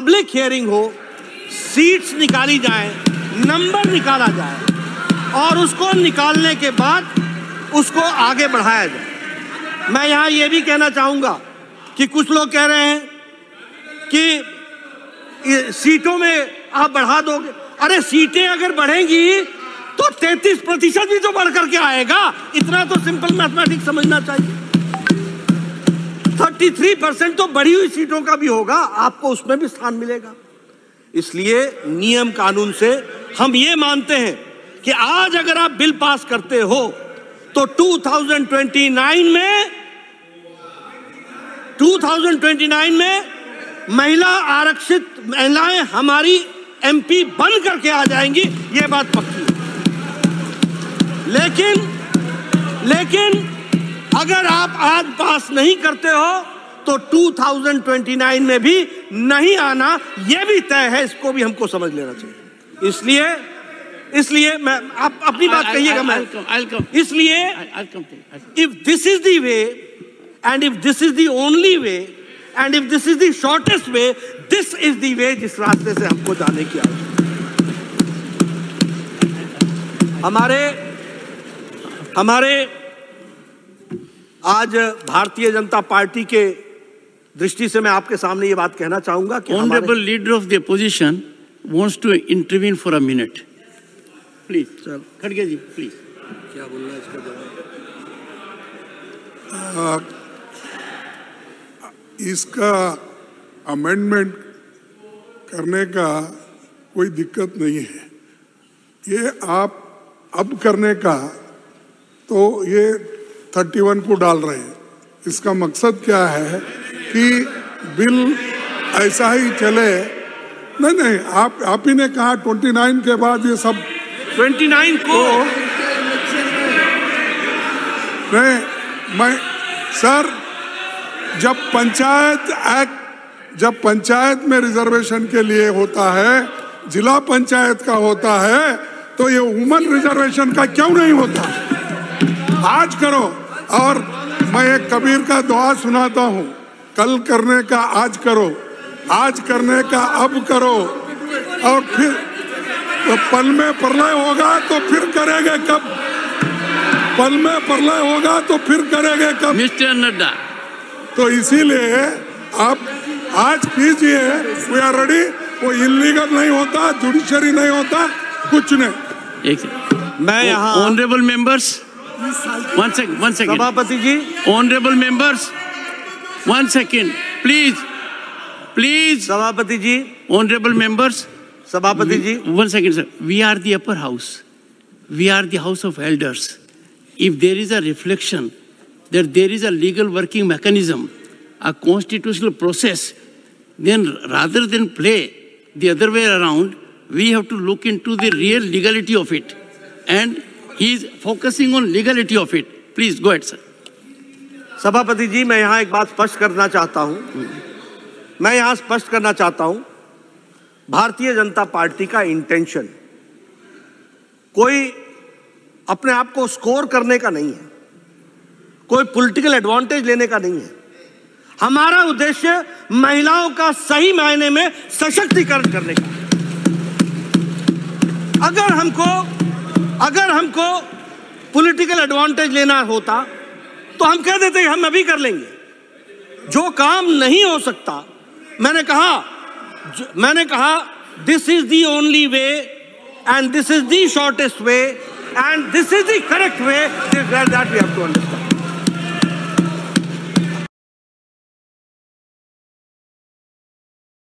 Public hearing हो, seats निकाली जाए, नंबर निकाला जाए, और उसको निकालने के बाद उसको आगे बढ़ाया जाए। मैं यहाँ ये भी कहना चाहूँगा कि कुछ लोग कह रहे हैं कि सीटों में आप बढ़ा दोगे। अरे सीटें अगर बढ़ेंगी तो 33 प्रतिशत भी तो बढ़ करके आएगा। इतना तो सिंपल मैथमेटिक्स समझना चाहिए। 33 परसेंट तो बढ़ी हुई सीटों का भी होगा, आपको उसमें भी स्थान मिलेगा। इसलिए नियम कानून से हम ये मानते हैं कि आज अगर आप बिल पास करते हो तो 2029 में 2029 में महिला आरक्षित महिलाएँ हमारी एमपी बन करके आ जाएँगी, ये बात पक्की। है लेकिन लेकिन अगर आप आज पास नहीं करते हो तो 2029 में भी नहीं आना यह भी तय है इसको भी हमको समझ लेना चाहिए। इसलिए इसलिए मैं आप अपनी बात कहिएगा मैं। इसलिए if this is the way and if this is the only way and if this is the shortest way this is the way जिस रास्ते से हमको जाने की आवश्यकता हमारे हमारे आज भारतीय जनता पार्टी के दृष्टि से मैं आपके सामने ये बात कहना चाहूँगा कि Honorable leader of the opposition wants to intervene for a minute. Please, sir. खड़गे जी, please. क्या बोलना है इसका जवाब इसका अमेंडमेंट करने का कोई दिक्कत नहीं है ये आप अब करने का तो ये 31 को डाल रहे हैं। इसका मकसद क्या है कि बिल ऐसा ही चले। नहीं नहीं आप आप ही ने कहा 29 के बाद ये सब 29 को नहीं मैं सर जब पंचायत एक्ट जब पंचायत में रिजर्वेशन के लिए होता है जिला पंचायत का होता है तो ये वुमन रिजर्वेशन का क्यों नहीं होता? आज करो। और मैं एक कबीर का दुआ सुनाता हूँ। कल करने का आज करो आज करने का अब करो। और फिर तो पल में प्रलय होगा तो फिर करेंगे कब? पल में प्रलय होगा तो फिर करेंगे कब? Mr. नड्डा। तो इसीलिए आप आज कीजिए वी आर रेडी वो इलीगल नहीं होता जुडिशरी नहीं होता कुछ नहीं। एक मैं यहाँ honourable members, One second, one second. Sabhapati ji. Honorable members, one second, please. Please. Sabhapati ji. Honorable members. Sabhapati ji. One second, sir. We are the upper house. We are the house of elders. If there is a reflection that there is a legal working mechanism, a constitutional process, then rather than play the other way around, we have to look into the real legality of it. And he is focusing on legality of it. Please go ahead, sir. सभापति जी मैं यहाँ एक बात स्पष्ट करना चाहता हूँ। मैं यहाँ स्पष्ट करना चाहता हूँ भारतीय जनता पार्टी का इंटेंशन कोई अपने आप को स्कोर करने का नहीं है। कोई पॉलिटिकल एडवांटेज लेने का नहीं है। हमारा उद्देश्य महिलाओं का सही मायने में सशक्तिकरण करने का अगर हमको अगर हमको पॉलिटिकल एडवांटेज लेना होता तो हम कह देते हम अभी कर लेंगे। जो काम नहीं हो सकता, मैंने कहा मैंने कहा this is the only way and this is the shortest way and this is the correct way that we have to understand